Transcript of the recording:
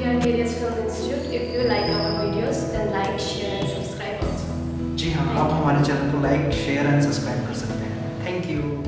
Indians Film Institute. If you like our videos, then like, share and subscribe also. जी हाँ आप हमारे channel को like share and subscribe कर सकते हैं थैंक यू